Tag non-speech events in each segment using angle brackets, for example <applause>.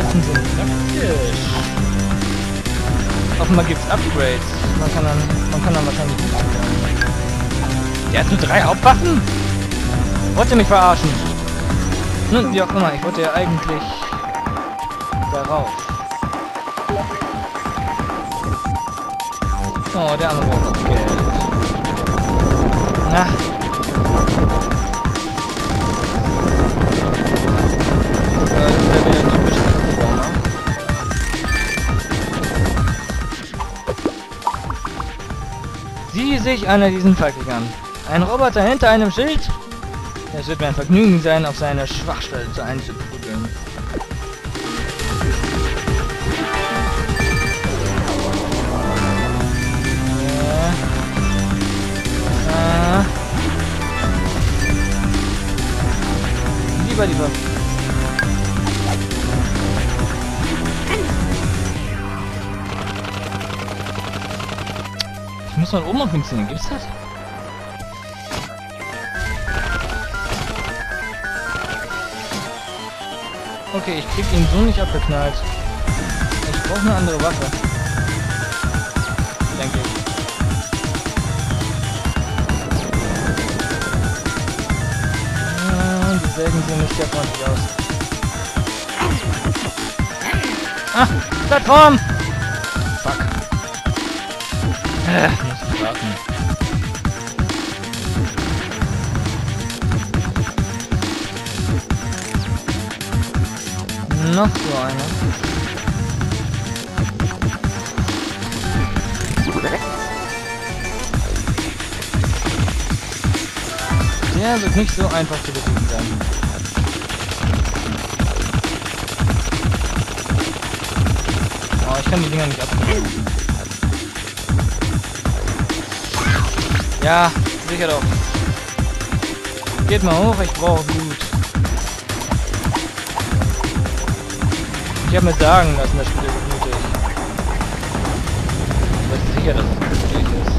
Tasten sind praktisch. Offenbar gibt's Upgrades. Man kann dann, man kann dann wahrscheinlich nicht. Der hat nur drei Hauptwaffen? Wollt ihr mich verarschen? Nun, wie auch immer, ich wollte ja eigentlich darauf. Oh, der andere braucht noch Geld. Na. Sich einer diesen an. Ein Roboter hinter einem Schild? Es wird mir ein Vergnügen sein, auf seine Schwachstelle zu einzuprügeln. Ja. Ah. Lieber, lieber. Muss mal oben auf funktionieren. Gibt's das? Okay, ich krieg ihn so nicht abgeknallt. Ich brauche eine andere Waffe. Denke ich. Ah, die Sägen sehen nicht sehr freundlich aus. Ah, Plattform! Fuck. Äh, Noch so einer. Der wird nicht so einfach zu besiegen sein. Oh, ich kann die Dinger nicht abnehmen. Ja, sicher doch. Geht mal hoch, ich brauche Blut. Ich habe mir sagen lassen, das Spiel ist blutig. Ich weiß sicher, dass es blutig ist.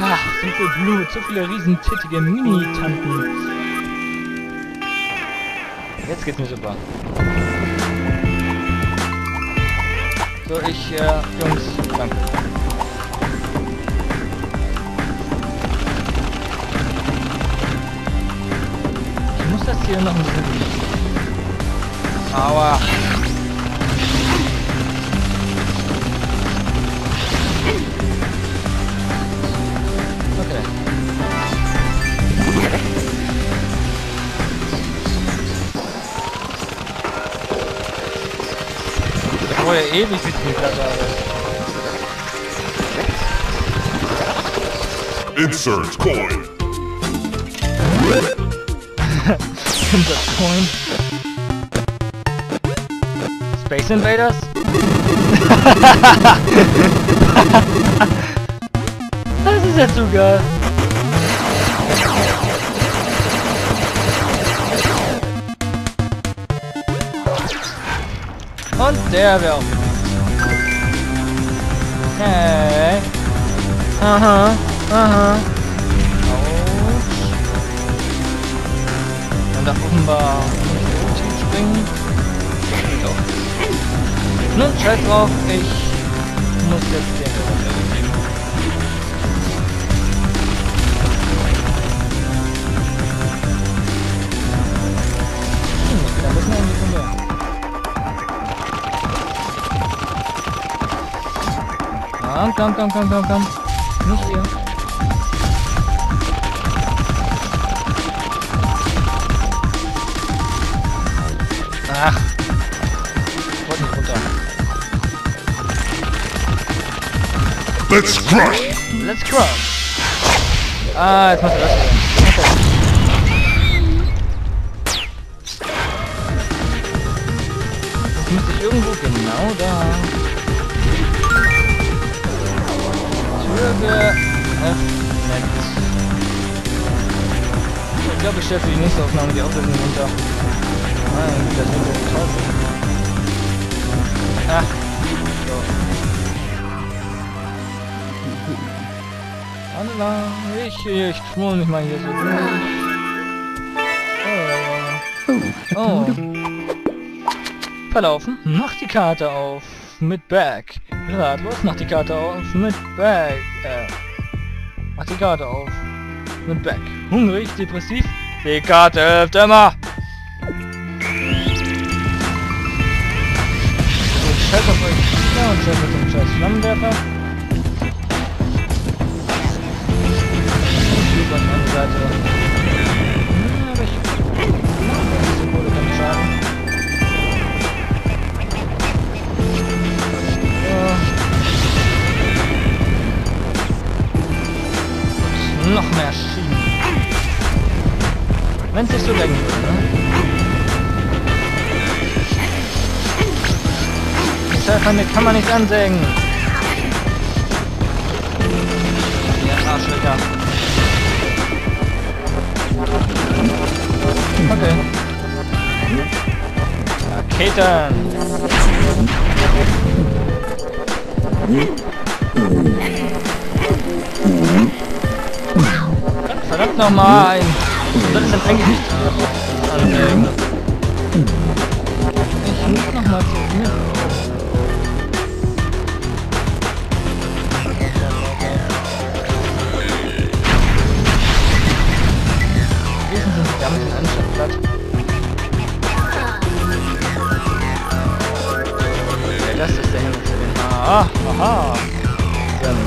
Ach, so viel Blut, so viele riesentittige Mini-Tanten. Jetzt geht's mir super. So, ich, äh, Jungs, danke. Ich muss das hier noch ein bisschen... Aua. Okay. Ich brauche ja ewig bis die Platte Insert coin. <laughs> Insert Coin. Space Invaders? das ist ja zu geil. Und der wäre auch. Hey. Aha, aha. Scheiß drauf, ich muss jetzt erledigen. Hm. Komm, komm, komm, komm, komm, komm. Nicht hier. Ach. Let's crush. Let's crush. Ah, jetzt macht er das. Das müsste ich irgendwo genau da. Türge öffnet. Ich glaube, ich stelle für die nächste Aufnahme die Auflösung runter. Nein, das wird so toll. Ah. So. Warte ich, ich schmul mich mal hier so durch. Oh. Oh. Verlaufen, mach die Karte auf mit Back. Ratlos, mach die Karte auf mit Back. Äh, mach die Karte auf mit Back. Hungrig, depressiv, die Karte hilft immer. Scheiß auf euch Spieler und scheiß auf den scheiß Flammenwerfer. An meine Seite. Ja, aber ich... Symbole kann nicht schaden. Ja. Und noch mehr Schienen. Wenn es nicht so lenken würde, ne? Pfeffernde kann man nicht ansägen. Ja, Arschlöcher. Okay. Raketen. Verdammt nochmal ein. Das ist denn eigentlich nicht ansägen. Ich muss nochmal zu mir. Platt. Ja, das ist der Himmel für den Ah, aha. Gut.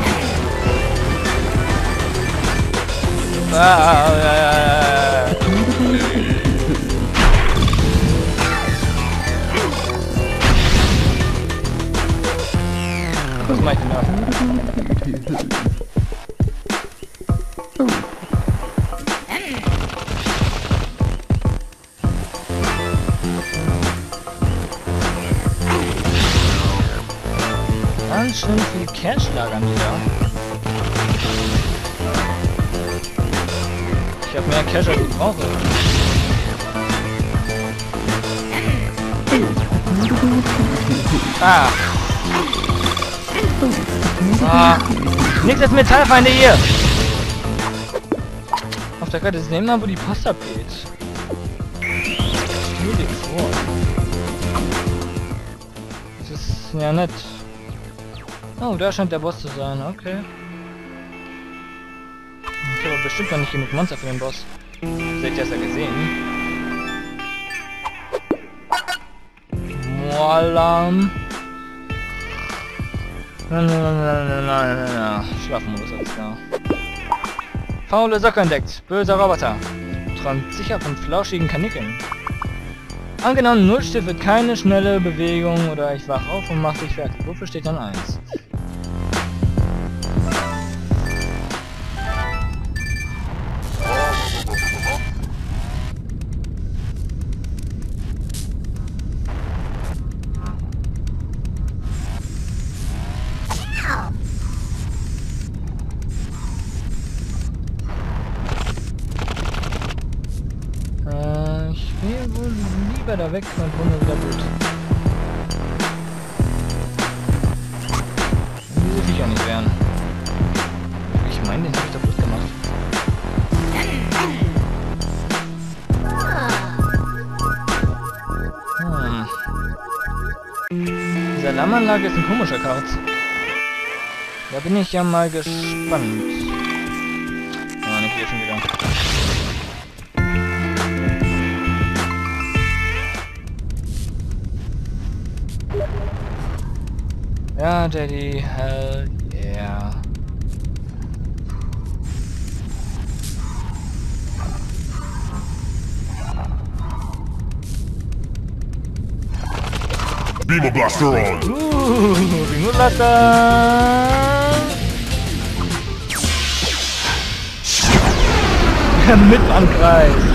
Ah, ja, ja, ja, ja. Was mach ich denn da? Schön viel Cash lagern die da. Ich habe mehr Cash als ich brauche. Ah. Ah. Nix als Metallfeinde hier. Auf der Karte ist nebenan, wo die Post abgeht. Dir vor. Das ist ja nett. Oh, da scheint der Boss zu sein, okay. Ich habe bestimmt noch nicht genug Monster für den Boss. Seht ihr es ja gesehen? Moalam. Schlafmodus alles klar. Faule Socke entdeckt. Böser Roboter. Träumt sicher von flauschigen Kanickeln. Angenommen, Nullstift wird keine schnelle Bewegung oder ich wach auf und mach dich fertig. Wofür steht dann 1? Lieber da weg und hol mir wieder Blut. Diese Viecher nicht werden. Ich meine, den habe ich Blut gemacht. Hm. Diese Alarmanlage ist ein komischer Kart. Da bin ich ja mal gespannt. Ah, nicht hier schon wieder. Ja, Daddy, hell yeah. Beamer Blaster on. Uh, Ringulata! <laughs> Mit Ankreis!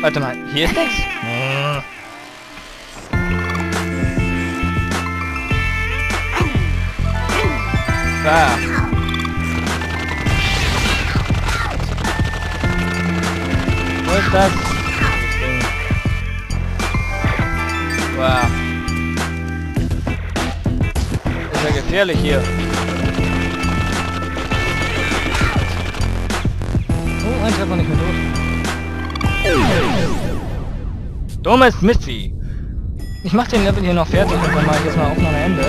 Warte mal, hier ist nichts? Da. Wo ist das? Wow. Ist ja gefährlich hier. Oh, ein Treffer nicht mehr tot. Dummes Mistvieh. Ich mach den Level hier noch fertig und dann mache ich jetzt mal Aufnahme Ende.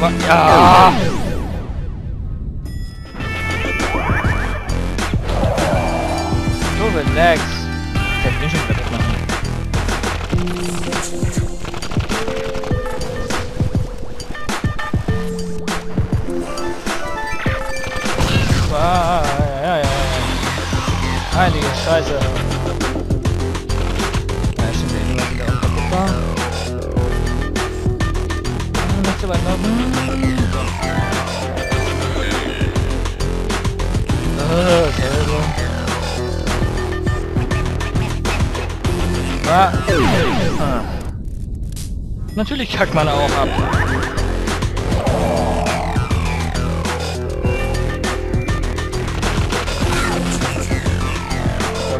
Okay. Ja! Ah, ja, ja, ja. Heilige Scheiße. Ah. Ah. Natürlich kackt man auch ab.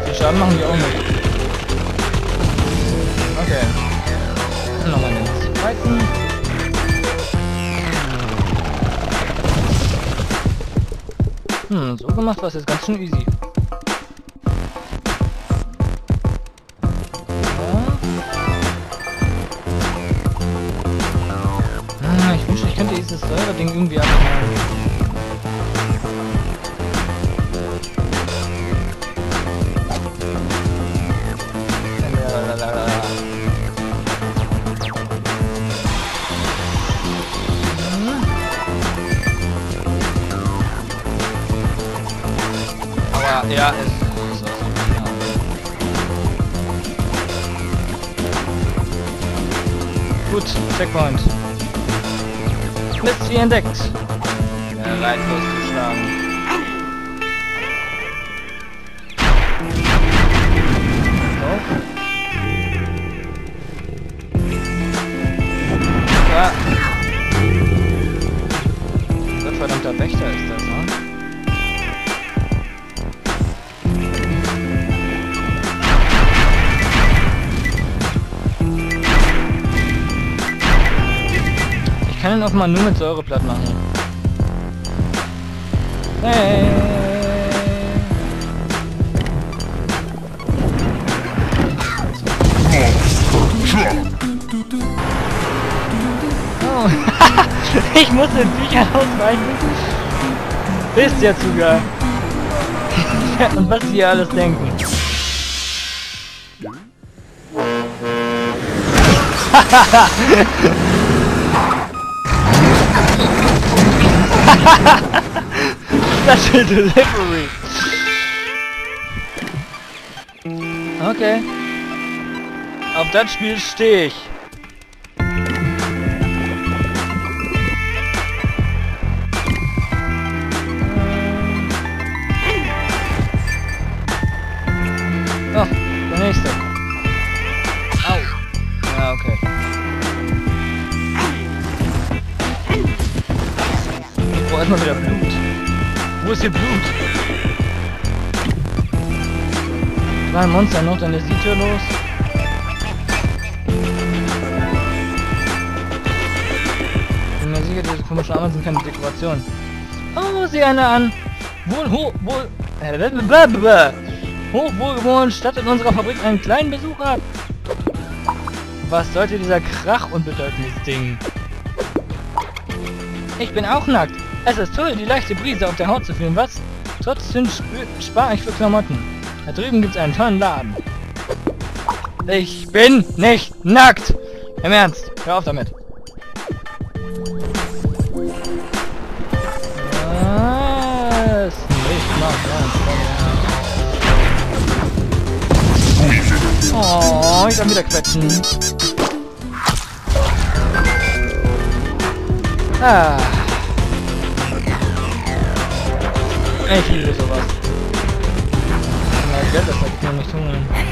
Viel Schaden machen die auch nicht. Okay. Nochmal den zweiten. Hm, so gemacht war es jetzt ganz schön easy. Könnte dieses Säure-Ding irgendwie. Aber ja, es ist so. Ja. Gut, Checkpoint. Mystery entdeckt. Bereit loszuschlagen. Auf. Ja. Gottverdammter Wächter ist das, ihn auch mal nur mit Säure platt machen. Hey. Oh. <laughs> ich muss den Büchern ausweichen. Wisst ihr sogar. <laughs> Und was sie alles denken. <laughs> <laughs> Special Delivery. Okay. Auf das Spiel stehe ich. Drei Monster noch, dann ist die Tür los. Bin mir sicher, diese komischen sind keine Dekoration. Oh, sieh eine an. Wohl, ho, wohl, äh, blablabla. Hochwohlgeboren stattet in unserer Fabrik einen kleinen Besucher. Was sollte dieser Krach unbedeutendes Ding? Ich bin auch nackt. Es ist toll, die leichte Brise auf der Haut zu fühlen, was? Trotzdem spare ich für Klamotten. Da drüben gibt's einen tollen Laden. Ich bin nicht nackt! Im Ernst, hör auf damit. Was? Nicht mal. Oh, ich kann wieder quetschen. Ah. Ich liebe sowas. Na, Geld, das kann ich mir nicht tun.